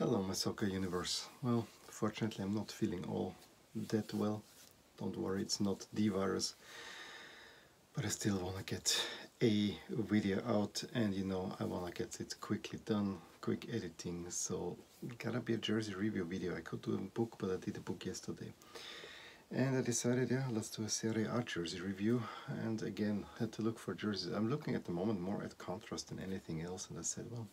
Hello my soccer universe. Well, fortunately I'm not feeling all that well. Don't worry, it's not the virus. But I still want to get a video out and you know I want to get it quickly done, quick editing. So gotta be a jersey review video. I could do a book but I did a book yesterday. And I decided, yeah, let's do a Serie A jersey review. And again, had to look for jerseys. I'm looking at the moment more at contrast than anything else. And I said, well,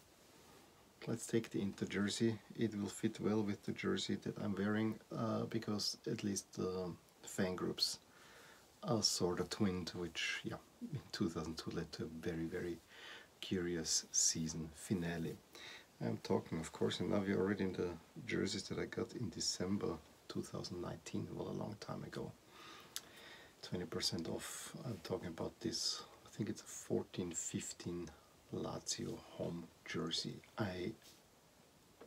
let's take the Inter jersey. It will fit well with the jersey that I'm wearing uh, because at least the fan groups are sort of twinned, which yeah, in 2002 led to a very very curious season finale. I'm talking of course and now we're already in the jerseys that I got in December 2019, well a long time ago. 20% off, I'm talking about this, I think it's a 14-15 Lazio home jersey. I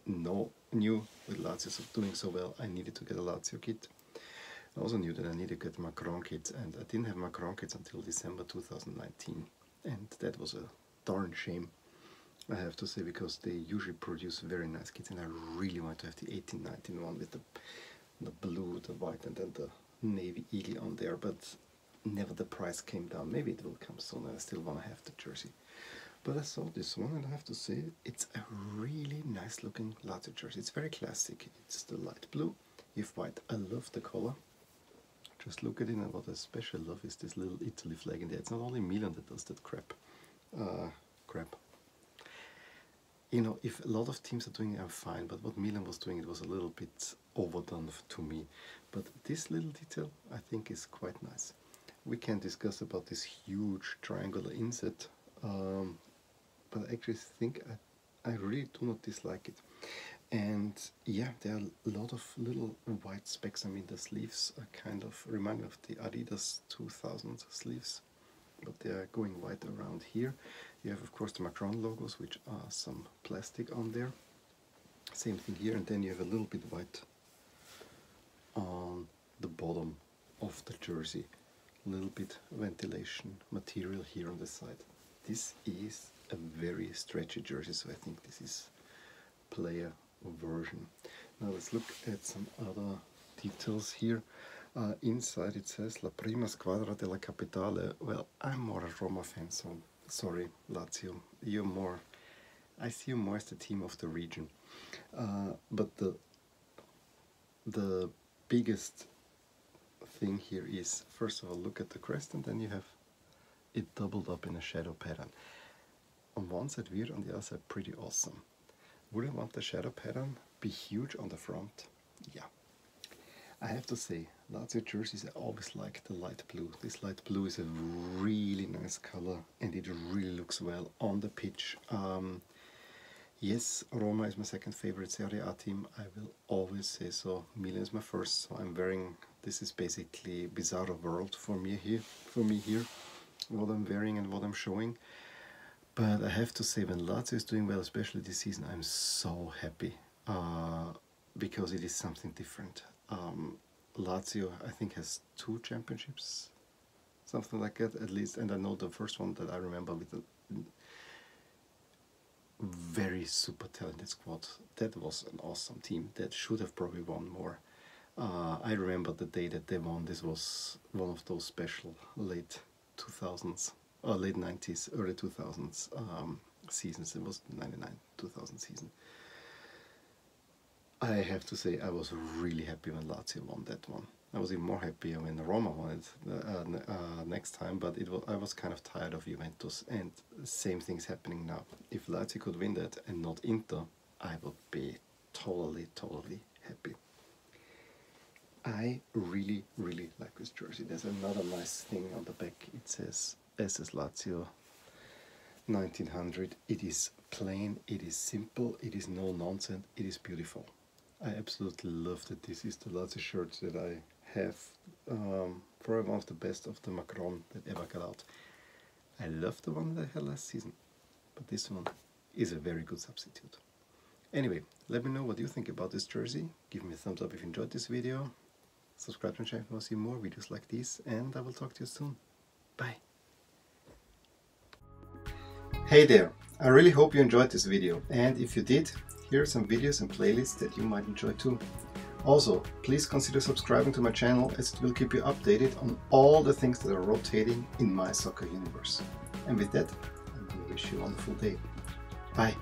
know, knew with Lazio doing so well, I needed to get a Lazio kit. I also knew that I needed to get Macron kits, and I didn't have Macron kits until December 2019, and that was a darn shame. I have to say because they usually produce very nice kits, and I really want to have the 1819 one with the the blue, the white, and then the navy eagle on there. But never the price came down. Maybe it will come soon. I still want to have the jersey. But I saw this one and I have to say it's a really nice looking Lazio jersey. It's very classic. It's the light blue with white. I love the color. Just look at it and what I especially love is this little Italy flag in there. It's not only Milan that does that crap. Uh, crap. You know, if a lot of teams are doing it, I'm fine. But what Milan was doing, it was a little bit overdone to me. But this little detail, I think, is quite nice. We can discuss about this huge triangular inset um, but I actually think I, I really do not dislike it. And yeah, there are a lot of little white specks. I mean, the sleeves are kind of remind me of the Adidas 2000 sleeves, but they are going white around here. You have, of course, the Macron logos, which are some plastic on there. Same thing here, and then you have a little bit white on the bottom of the jersey. A little bit ventilation material here on the side. This is a very stretchy jersey, so I think this is player version. Now let's look at some other details here. Uh, inside it says La prima squadra della capitale. Well, I'm more a Roma fan, so sorry, Lazio. You're more, I see you more as the team of the region. Uh, but the the biggest thing here is, first of all, look at the crest, and then you have it doubled up in a shadow pattern on one side weird, on the other side pretty awesome. Would I want the shadow pattern be huge on the front? Yeah. I have to say, Lazio jerseys I always like the light blue. This light blue is a really nice color and it really looks well on the pitch. Um, yes, Roma is my second favorite Serie A team. I will always say so. Milan is my first, so I'm wearing, this is basically bizarre world for me here, for me here, what I'm wearing and what I'm showing. But I have to say, when Lazio is doing well, especially this season, I'm so happy uh, because it is something different. Um, Lazio, I think, has two championships, something like that at least. And I know the first one that I remember with a very super talented squad. That was an awesome team. That should have probably won more. Uh, I remember the day that they won. This was one of those special late 2000s uh, late 90s, early 2000s um, seasons. It was 99, 2000 season. I have to say I was really happy when Lazio won that one. I was even more happy when Roma won it uh, uh, next time, but it was, I was kind of tired of Juventus, and same thing's happening now. If Lazio could win that and not Inter, I would be totally, totally happy. I really, really like this jersey. There's another nice thing on the back. It says SS Lazio 1900. It is plain, it is simple, it is no nonsense, it is beautiful. I absolutely love that this is the Lazio shirt that I have. Um, probably one of the best of the Macron that ever got out. I love the one that I had last season, but this one is a very good substitute. Anyway, let me know what you think about this jersey. Give me a thumbs up if you enjoyed this video. Subscribe to my channel if you want to see more videos like these, and I will talk to you soon. Bye. Hey there, I really hope you enjoyed this video and if you did, here are some videos and playlists that you might enjoy too. Also, please consider subscribing to my channel as it will keep you updated on all the things that are rotating in my soccer universe. And with that, to wish you a wonderful day. Bye!